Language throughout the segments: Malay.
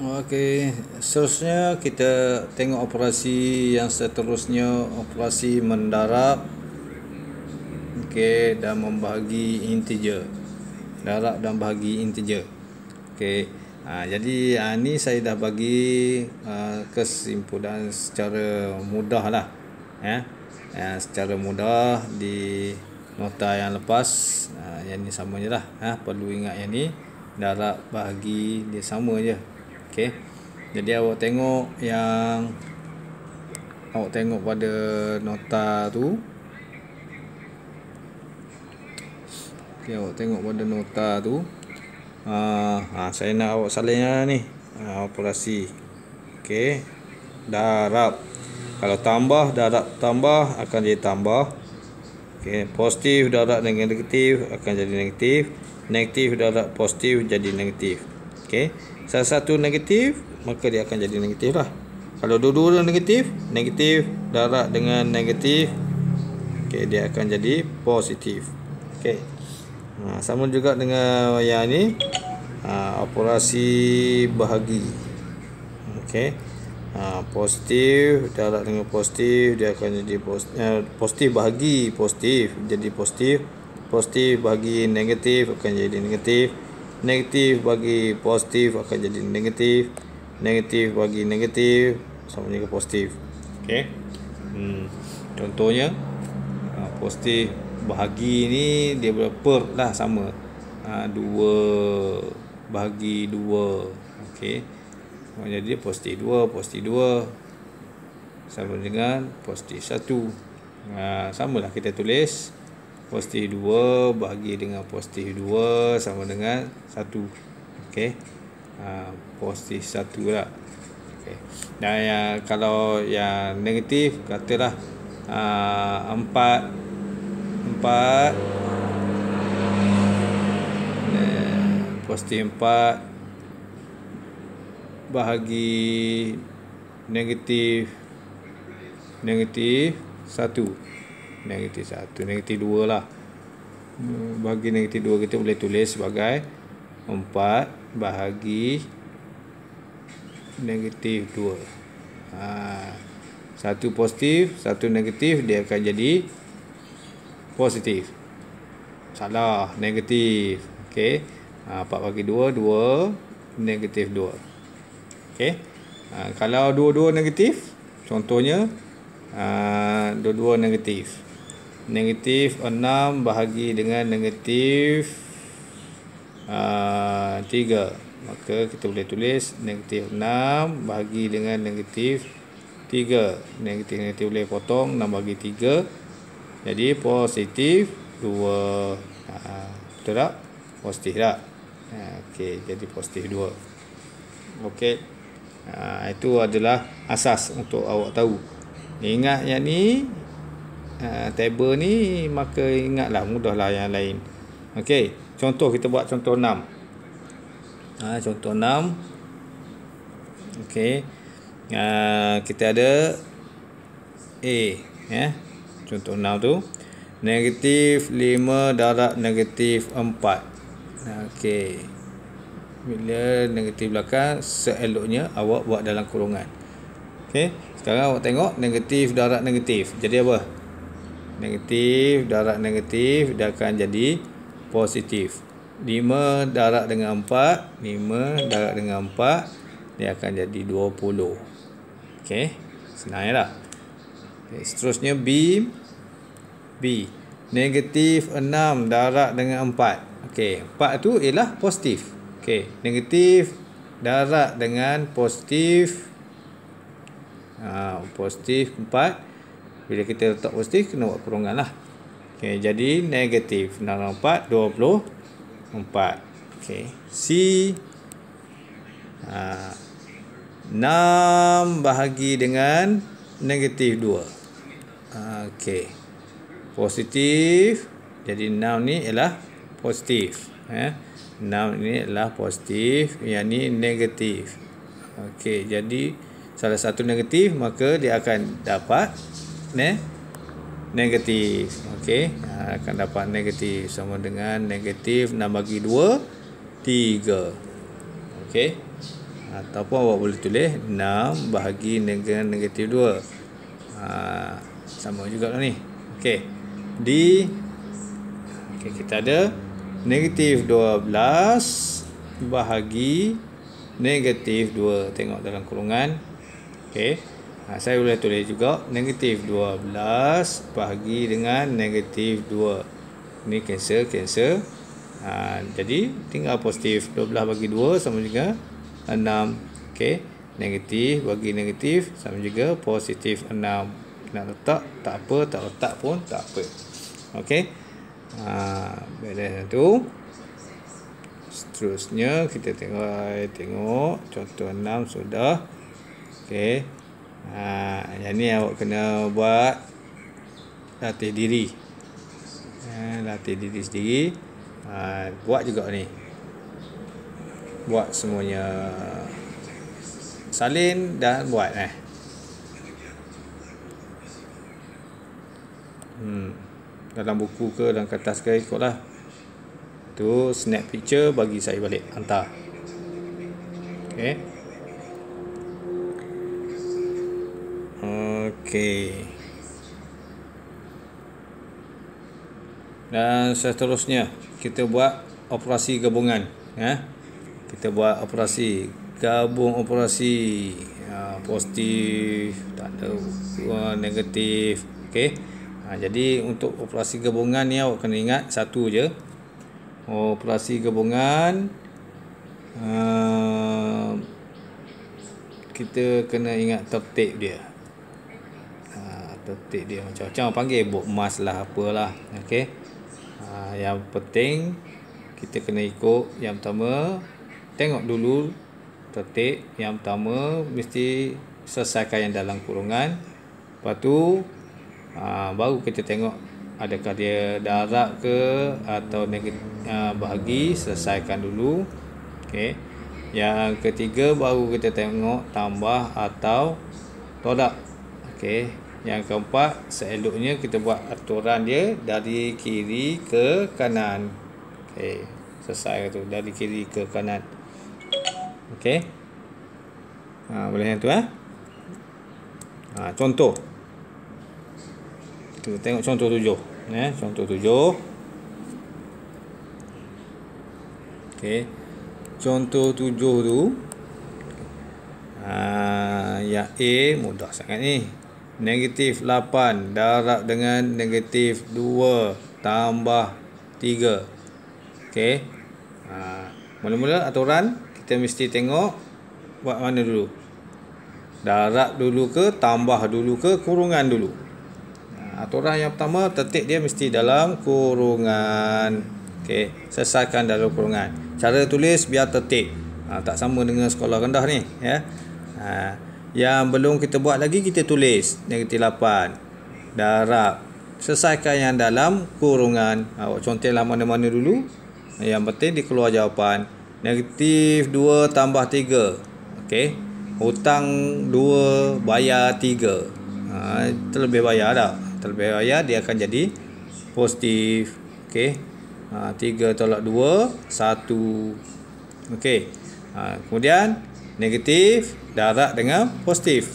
Okey, seterusnya kita tengok operasi yang seterusnya operasi mendarab okey dan membahagi integer. Darab dan bahagi integer. Okey. Ha, jadi ha, ni saya dah bagi ha, kesimpulan secara mudah lah. Ya. ya. secara mudah di nota yang lepas ha, yang ni sama je lah. Ha, perlu ingat yang ni darab bahagi dia sama je. Okey. Jadi awak tengok yang awak tengok pada nota tu. Okey, awak tengok pada nota tu. Ha, ha saya nak awak salin ni. Ha, operasi. Okey. Darab. Kalau tambah darab tambah akan jadi tambah. Okey, positif darab dengan negatif akan jadi negatif. Negatif darab positif jadi negatif. Okey salah satu negatif maka dia akan jadi negatif lah. Kalau dua-dua negatif negatif darab dengan negatif okay, dia akan jadi positif. Okay. ha, sama juga dengan yang ni ha, operasi bahagi. Okay. ha, positif darab dengan positif dia akan jadi positif, eh, positif bahagi positif jadi positif. Positif bahagi negatif akan jadi negatif negatif bagi positif akan jadi negatif. Negatif bagi negatif sama juga positif. Okey hmm. contohnya uh, positif bahagi ni dia berper lah sama. Uh, dua bahagi dua. Okey jadi positif dua positif dua. Sama dengan positif satu. Uh, sama lah kita tulis positif 2 bahagi dengan positif 2 sama dengan 1 okey. Ha, positif 1 lah. Okey. Dan yang kalau yang negatif katalah ha, 4 4 positif 4 bahagi negatif negatif 1 negatif satu negatif dua lah. Bagi negatif dua kita boleh tulis sebagai empat bahagi negatif dua. Ha, satu positif satu negatif dia akan jadi positif. Salah negatif. Ok ha, empat bagi dua dua negatif dua. Ok ha, kalau dua-dua negatif contohnya uh, dua-dua negatif negatif 6 bahagi dengan negatif uh, 3 maka kita boleh tulis negatif 6 bahagi dengan negatif 3 negatif negatif boleh potong 6 bahagi 3 jadi positif 2 uh, betul tak? positif tak? Uh, ok jadi positif 2 ok uh, itu adalah asas untuk awak tahu. Ingat yang ni Ha, table ni maka ingatlah mudahlah yang lain. Okey, contoh kita buat contoh 6. Ha, contoh 6. Okey. Ha, kita ada A, ya. Contoh 6 tu negatif 5 darab negatif 4. Okey. Bila negatif belakang seeloknya awak buat dalam kurungan. Okey. Sekarang awak tengok negatif darab negatif. Jadi apa? Negatif darab negatif dia akan jadi positif. 5 darab dengan 4 5 darab dengan 4 dia akan jadi 20 ok senang ya okay, seterusnya B. B. Negatif 6 darab dengan 4 ok 4 tu ialah positif. Ok negatif darab dengan positif. Ha, positif 4 bila kita letak positif, kena buat kurungan lah. Okay, jadi negatif 64, 24. Okay. C. Ha, 6 bahagi dengan negatif 2. Ha, okay. Positif. Jadi 6 ni ialah positif. Eh. 6 ni adalah positif. Yang ni negatif. Okay, jadi salah satu negatif maka dia akan dapat ne? Negatif. Okey. Ha, akan dapat negatif sama dengan negatif. 6 bagi 2 3 okey. Ataupun awak boleh tulis 6 bahagi dengan negatif 2 ha, sama juga lah ni. Ok di ok kita ada negatif 12 bahagi negatif 2 tengok dalam kurungan ok ha, saya boleh tulis juga negatif 12 bahagi dengan negatif 2 ni cancel cancel. Ha, jadi tinggal positif 12 bagi 2 sama juga 6 okey negatif bagi negatif sama juga positif 6 nak letak tak apa tak letak pun tak apa. Okey ha balance tu. Seterusnya kita tengok tengok. Contoh 6 sudah. Okey ha yang ni awak kena buat latih diri. Ha, latih diri sendiri. Ha, buat juga ni. Buat semuanya. Salin dan buat eh. Hmm. Dalam buku ke dalam kertas ke ikutlah. Tu snap picture bagi saya balik. Hantar. Okey okey dan seterusnya kita buat operasi gabungan ya. Kita buat operasi gabung operasi ha, positif tak ada negatif okey ha, jadi untuk operasi gabungan ni awak kena ingat satu je. Operasi gabungan uh, kita kena ingat tertib dia ha, tertib dia macam-macam panggil buk emas lah apalah. Okey ha, yang penting kita kena ikut yang pertama tengok dulu tertik yang pertama mesti selesaikan yang dalam kurungan. Lepas tu aa, baru kita tengok adakah dia darab ke atau negatif, aa, bahagi selesaikan dulu. Okey yang ketiga baru kita tengok tambah atau tolak. Okey yang keempat seeloknya kita buat aturan dia dari kiri ke kanan okey selesai tu dari kiri ke kanan Okey. Ha, boleh yang tu eh. Ha, contoh. Kita tengok contoh tujuh. Eh, contoh tujuh. Okey. Contoh tujuh tu. Ha, yang A mudah sangat ni. Negatif 8 darab dengan negatif 2 tambah 3. Okey. Ha, mula-mula aturan kita mesti tengok buat mana dulu? Darab dulu ke tambah dulu ke kurungan dulu? Ha, aturan yang pertama tertik dia mesti dalam kurungan. Okey selesaikan dalam kurungan. Cara tulis biar tertik ha, tak sama dengan sekolah rendah ni ya. Ha, yang belum kita buat lagi kita tulis negatif 8 darab selesaikan yang dalam kurungan. Awak contohlah mana-mana dulu. Yang penting dikeluar jawapan. Negatif 2 tambah 3 Okey. Hutang 2 Bayar 3 ha, Terlebih bayar tak Terlebih bayar dia akan jadi Positif. Okey. Ha, 3 tolak 2 1 Okey. Ha, Kemudian Negatif Darat dengan positif.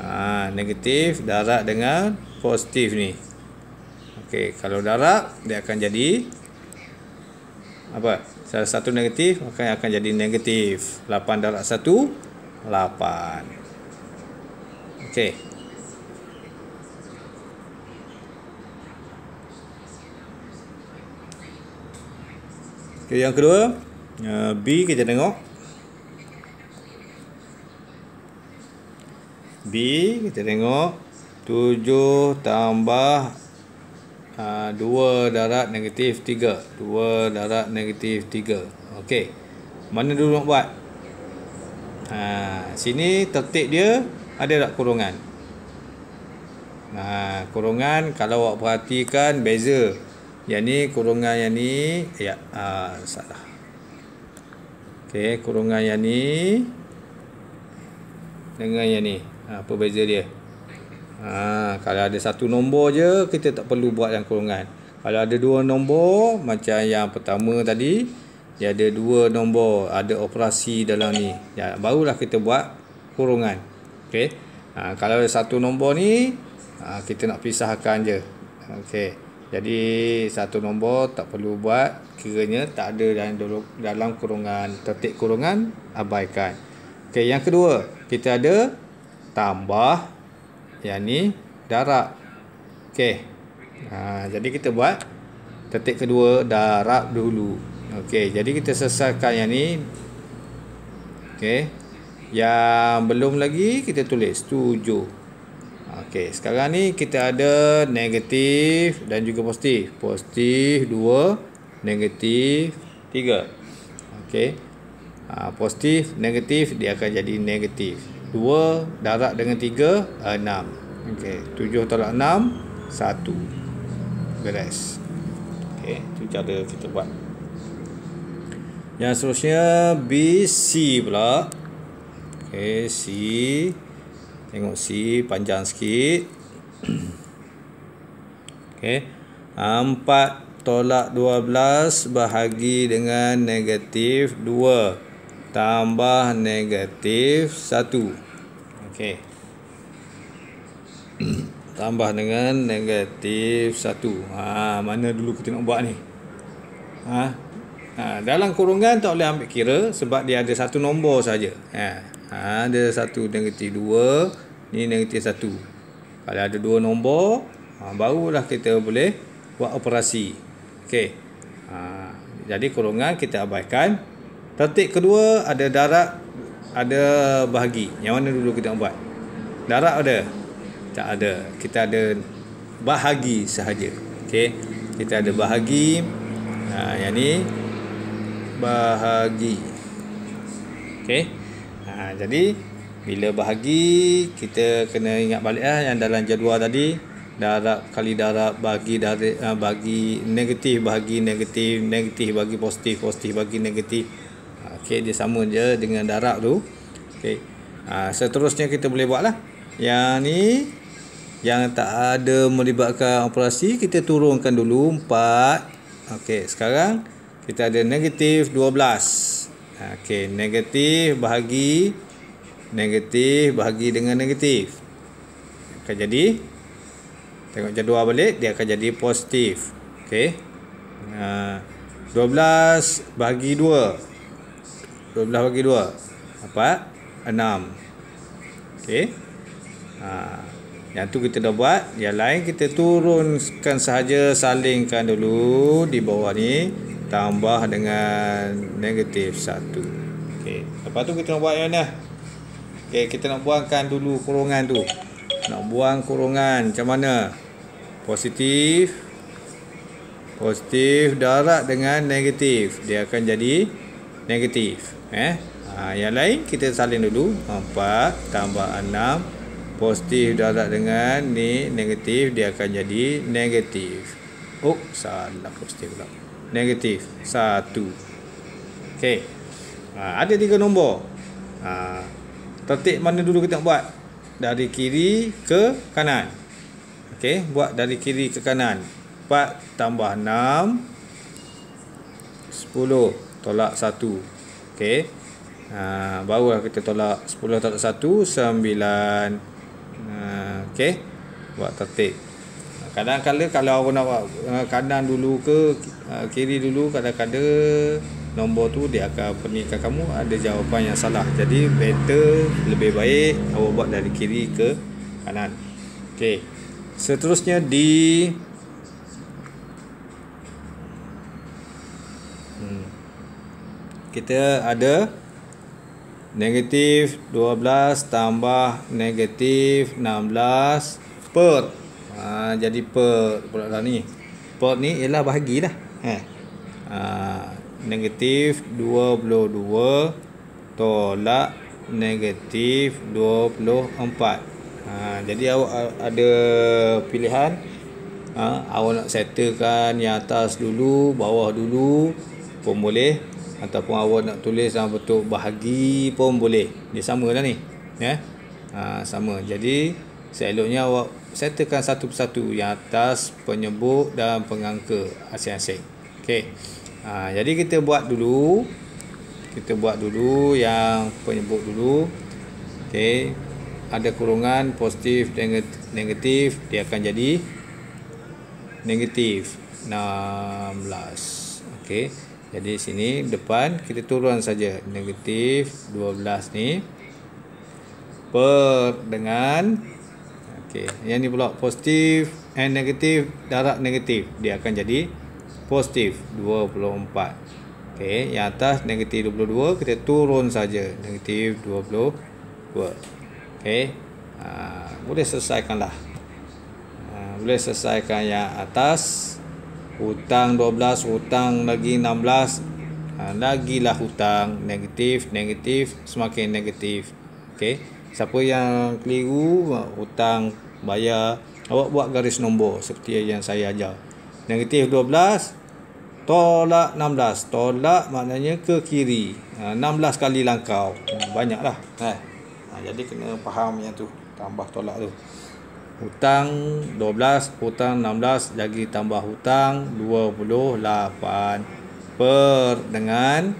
Ha, Negatif Darat dengan positif ni. Okey Kalau darat Dia akan jadi Apa? Salah satu negatif maka akan jadi negatif. 8 darab 1 8 Okey. Okay, yang kedua uh, B kita tengok B kita tengok 7 tambah Ha, dua darat negatif tiga, dua darat negatif tiga. Okey. Mana dulu nak buat? Ha, sini tertik dia ada tak kurungan? Ha, kurungan kalau awak perhatikan beza. Yang ni kurungan yang ni ya ha, salah. Okey, kurungan yang ni dengan yang ni. Ha, apa beza dia? Ha, kalau ada satu nombor je kita tak perlu buat yang kurungan. Kalau ada dua nombor macam yang pertama tadi, dia ada dua nombor ada operasi dalam ni. Ya, barulah kita buat kurungan. Okey? Ha, kalau ada satu nombor ni ha, kita nak pisahkan je. Okey? Jadi satu nombor tak perlu buat kiranya tak ada dalam dalam kurungan tertik kurungan abaikan. Okey yang kedua kita ada tambah yang ni darab okey ha, jadi kita buat Tetik kedua darab dulu. Okey, jadi kita selesaikan yang ni. Okey. Yang belum lagi kita tulis 7. Okey, sekarang ni kita ada negatif dan juga positif. Positif 2, negatif 3. Okey. Ha, positif, negatif dia akan jadi negatif. 2 darab dengan 3 6. Okey, 7 tolak 6 1. Beres. Okey, itu cara kita buat. Yang seterusnya BC pula. Okey, C. Tengok C panjang sikit. Okey. 4 tolak 12 bahagi dengan negatif 2 tambah negatif 1. Okey. tambah dengan negatif 1. Ha, mana dulu kita nak buat ni? Ha? ha dalam kurungan tak boleh ambil kira sebab dia ada satu nombor saja. Ha. ha, ada satu negatif 2, ni negatif 1. Kalau ada dua nombor, ha, barulah kita boleh buat operasi. Okey. Ha, jadi kurungan kita abaikan. Tertik kedua ada darab, ada bahagi. Yang mana dulu kita buat? Darab ada? Tak ada. Kita ada bahagi sahaja. Okey? Kita ada bahagi. Ha yang ni bahagi. Okey? Ha jadi bila bahagi kita kena ingat baliklah yang dalam jadual tadi. Darab kali darab bagi dari uh, bagi negatif bagi negatif negatif bagi positif positif bagi negatif okey dia sama je dengan darab tu. Okey. Ha, seterusnya kita boleh buatlah yang ni yang tak ada melibatkan operasi kita turunkan dulu 4 okey sekarang kita ada negatif 12 okey negatif bahagi negatif bahagi dengan negatif. Akan jadi tengok jadual balik dia akan jadi positif. Okey. Uh, 12 bahagi 2 12 bahagi 2 dapat 6 okey uh, yang tu kita dah buat. Yang lain kita turunkan sahaja salingkan dulu di bawah ni tambah dengan negatif 1. Okey. Lepas tu kita nak buat yang mana? Okey, kita nak buangkan dulu kurungan tu. Nak buang kurungan macam mana? Positif. Positif darab dengan negatif. Dia akan jadi negatif. Eh? Ha, yang lain kita salin dulu. 4 tambah 6 positif darab dengan ni negatif dia akan jadi negatif. Oh salah positif pula. Negatif satu. Okey. Ha, ada tiga nombor. Ha, tertik mana dulu kita buat? Dari kiri ke kanan. Okey buat dari kiri ke kanan. 4 tambah 6 10 tolak 1 okey ha, barulah kita tolak 10 tolak 1 9 Ha, okey. Buat tertib. Kadang-kadang kalau orang nak buat uh, kanan dulu ke uh, kiri dulu kadang-kadang nombor tu dia akan penikah kamu ada jawapan yang salah. Jadi better lebih baik awak buat dari kiri ke kanan. Okey. Seterusnya di kita ada Negatif 12 tambah negatif 16 per. Ha, jadi per pula lah ni. Per ni ialah bahagilah. Ha. Ha, negatif 22 tolak negatif 24. Ha, jadi awak ada pilihan. Ha, awak nak settlekan yang atas dulu, bawah dulu pun boleh ataupun awak nak tulis dalam bentuk bahagi pun boleh dia sama lah ni ya ha, sama jadi seeloknya awak settlekan satu persatu yang atas penyebut dan pengangka asing-asing okey Ha, jadi kita buat dulu. Kita buat dulu yang penyebut dulu. Okey. Ada kurungan positif negatif dia akan jadi negatif 16. Okey. Jadi sini depan kita turun saja. Negatif 12 ni. Per dengan okey yang ni pula positif and negatif darab negatif. Dia akan jadi positif 24 okey yang atas negatif 22 kita turun saja. Negatif 22 okey ha, boleh selesaikanlah. Ha, boleh selesaikan yang atas hutang 12 hutang lagi 16 ha, lagilah hutang. Negatif negatif semakin negatif. Okey siapa yang keliru hutang bayar awak buat garis nombor seperti yang saya ajar. Negatif 12 tolak 16 tolak maknanya ke kiri. Ha, 16 kali langkau. Ha, banyaklah. Ha. ha, jadi kena faham yang tu. Tambah tolak tu hutang 12 hutang 16 lagi tambah hutang 28 per dengan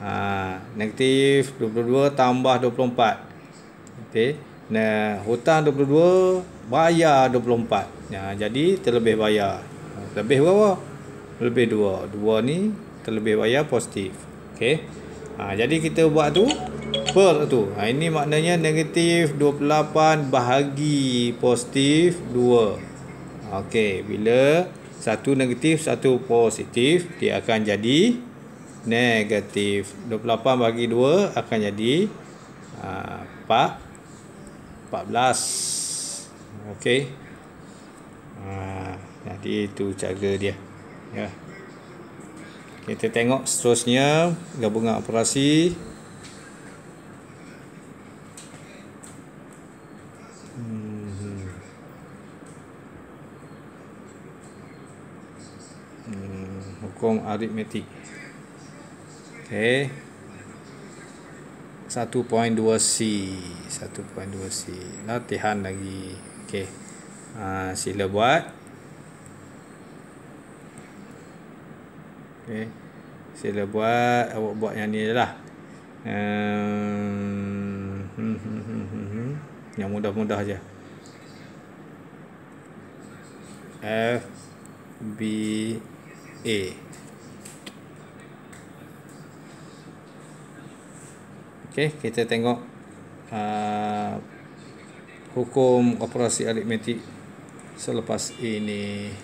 ha, negatif 22 tambah 24 okey. Nah hutang 22 bayar 24 ya, jadi terlebih bayar. Lebih berapa? Lebih 2 2 ni terlebih bayar positif. Okey. Ha, jadi kita buat tu per tu? Ha, ini maknanya negatif 28 bahagi positif 2 okey bila satu negatif satu positif dia akan jadi negatif. 28 bagi 2 akan jadi ha, 4 14 okey. Ha, jadi itu cara dia. Ya. Kita tengok seterusnya gabungan operasi hmm. Hmm, aritmetik. Okey 1.2C 1.2C latihan lagi. Okey ha, sila buat. Okay. Sila buat awak buat yang ni lah. Um, yang mudah-mudah aja. F B A Okey, kita tengok uh, hukum operasi aritmetik selepas ini.